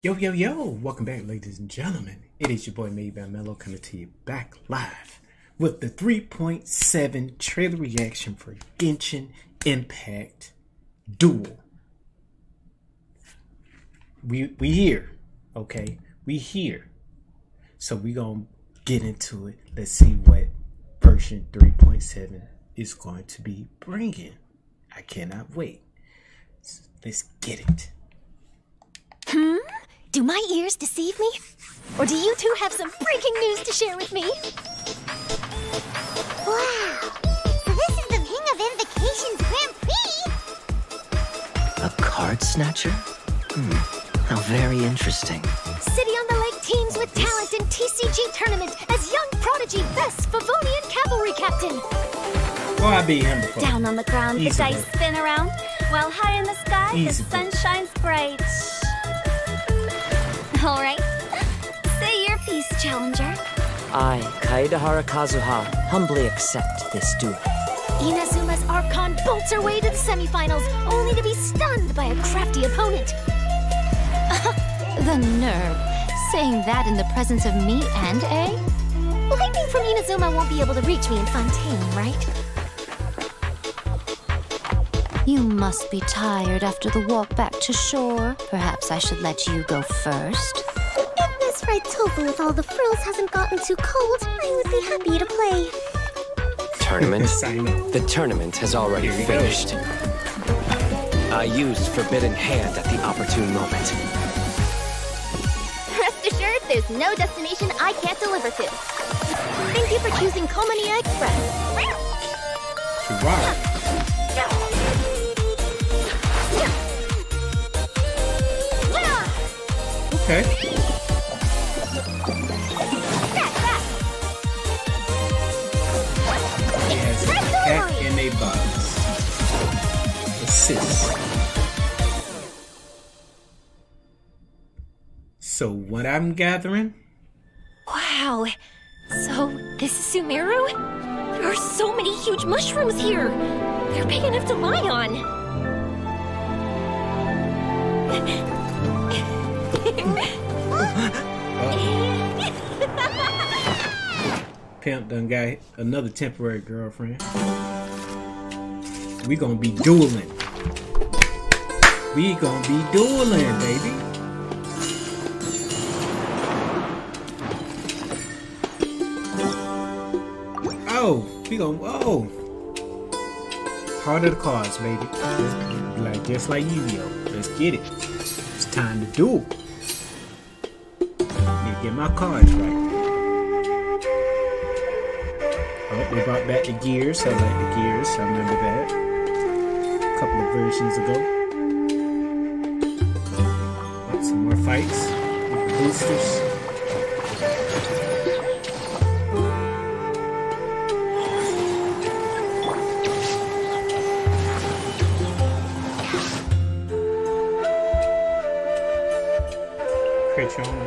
Yo, yo, yo! Welcome back, ladies and gentlemen. It is your boy Made by Melo coming to you back live with the 3.7 trailer reaction for Genshin Impact Duel. We we here, okay? We here. So we gonna get into it. Let's see what version 3.7 is going to be bringing. I cannot wait. Let's get it. Do my ears deceive me? Or do you two have some breaking news to share with me? Wow! So this is the King of Invocations Grand Prix! A card snatcher? Hmm, how very interesting. City on the Lake teems with talent in TCG tournament as young prodigy best Favonian cavalry captain. Well, I beat him before. Down on the ground, Easy, the dice spin around, while high in the sky, Easy, the sun shines bright. All right. Say your piece, challenger. I, Kaedehara Kazuha, humbly accept this duel. Inazuma's Archon bolts her way to the semifinals, only to be stunned by a crafty opponent. the nerve. Saying that in the presence of me and Ei? Lightning from Inazuma won't be able to reach me in Fontaine, right? You must be tired after the walk back to shore. Perhaps I should let you go first. If Miss Fried Tofu with all the frills hasn't gotten too cold, I would be happy to play. Tournament? Sign the tournament has already Here go. finished. I used Forbidden Hand at the opportune moment. Rest assured, there's no destination I can't deliver to. Thank you for choosing Komaniya Express. Right. Okay. Cat in a box. Assist. So what I'm gathering? Wow. So, this is Sumeru? There are so many huge mushrooms here. They're big enough to lie on. Pimp done got another temporary girlfriend. We gonna be dueling. We gonna be dueling, baby. Oh, we gonna oh. Heart of the cards, baby. Like just like Yu-Gi-Oh. Let's get it. It's time to duel. Get my cards right. Oh, they brought back the gears. I like the gears. I remember that. A couple of versions ago. Some more fights with the boosters.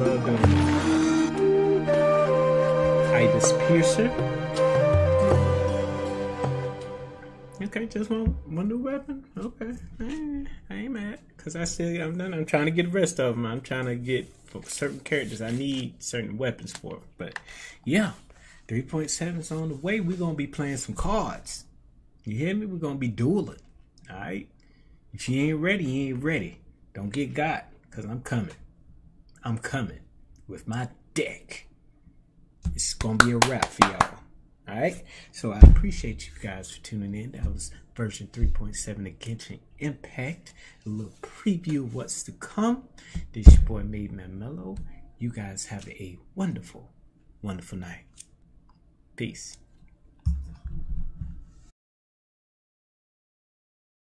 I them. Ibis Piercer. Okay, just one one new weapon. Okay, Eh, I ain't mad because I still I'm done. I'm trying to get the rest of them. I'm trying to get for certain characters. I need certain weapons for. But yeah, 3.7 is on the way. We're gonna be playing some cards. You hear me? We're gonna be dueling. All right. If you ain't ready, you ain't ready. Don't get got, cause I'm coming. I'm coming with my deck. It's gonna be a wrap for y'all. All right. So I appreciate you guys for tuning in. That was version 3.7 of Genshin Impact. A little preview of what's to come. This your boy Made Man Melo. You guys have a wonderful, wonderful night. Peace.